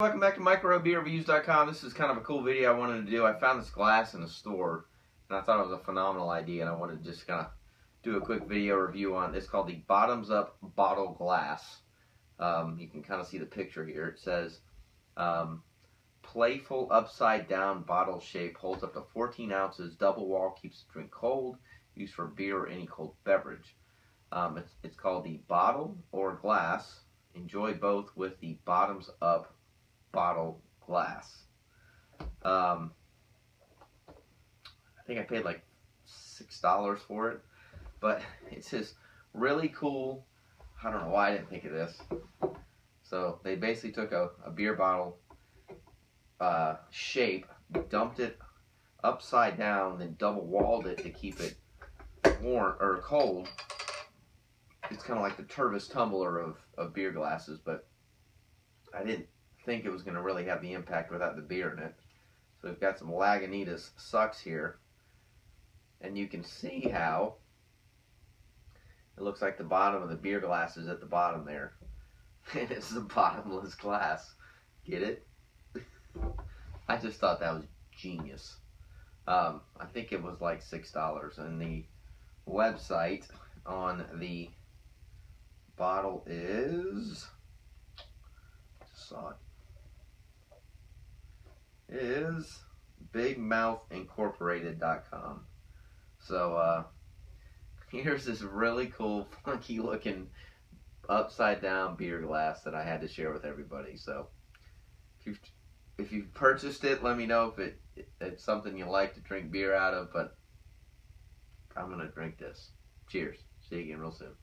Welcome back to MicroBeerReviews.com. This is kind of a cool video I wanted to do. I found this glass in a store, and I thought it was a phenomenal idea, and I wanted to just kind of do a quick video review on it. It's called the Bottoms Up Bottle Glass. Um, you can kind of see the picture here. It says, um, playful upside down bottle shape holds up to 14 ounces. Double wall keeps the drink cold. Used for beer or any cold beverage. Um, it's, it's called the bottle or glass. Enjoy both with the bottoms up bottle glass. Um, I think I paid like six dollars for it, but it's just really cool. I don't know why I didn't think of this. So they basically took a, a beer bottle uh, shape, dumped it upside down, then double walled it to keep it warm or cold. It's kind of like the Tervis tumbler of, of beer glasses, but I didn't think it was going to really have the impact without the beer in it. So we've got some Lagunitas sucks here. And you can see how it looks like the bottom of the beer glass is at the bottom there. And it's the bottomless glass. Get it? I just thought that was genius. Um, I think it was like $6. And the website on the bottle is... Saw it is bigmouthincorporated.com. So uh, here's this really cool, funky looking upside down beer glass that I had to share with everybody. So if you've, if you've purchased it, let me know if it it's something you like to drink beer out of. But I'm gonna drink this. Cheers. See you again real soon.